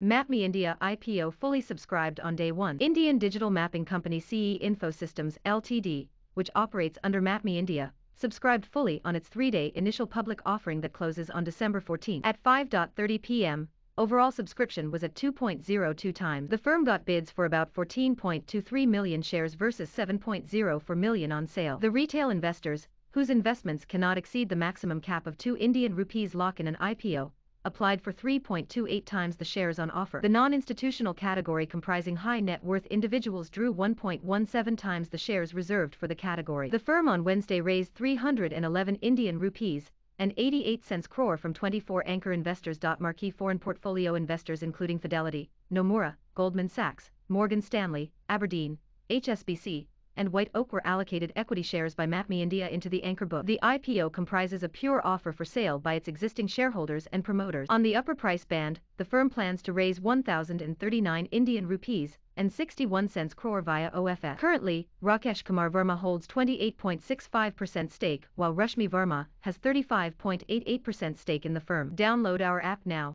MapmyIndia IPO fully subscribed on day one. Indian digital mapping company CE Info Systems Ltd, which operates under MapmyIndia, subscribed fully on its three-day initial public offering that closes on December 14 at 5.30 p.m. Overall subscription was at 2.02 times. The firm got bids for about 14.23 million shares versus 7.04 million on sale. The retail investors, whose investments cannot exceed the maximum cap of 2 Indian rupees lakh in an IPO, applied for 3.28 times the shares on offer. The non-institutional category comprising high net worth individuals drew 1.17 times the shares reserved for the category. The firm on Wednesday raised 311 Indian rupees and 88 cents crore from 24 anchor investors. Marquee foreign portfolio investors including Fidelity, Nomura, Goldman Sachs, Morgan Stanley, Aberdeen, HSBC, and White Oak were allocated equity shares by MapmyIndia into the anchor book. The IPO comprises a pure offer for sale by its existing shareholders and promoters. On the upper price band, the firm plans to raise 1,039 Indian rupees and 61 cents crore via OFS. Currently, Rakesh Kumar Verma holds 28.65% stake while Rashmi Verma has 35.88% stake in the firm. Download our app now.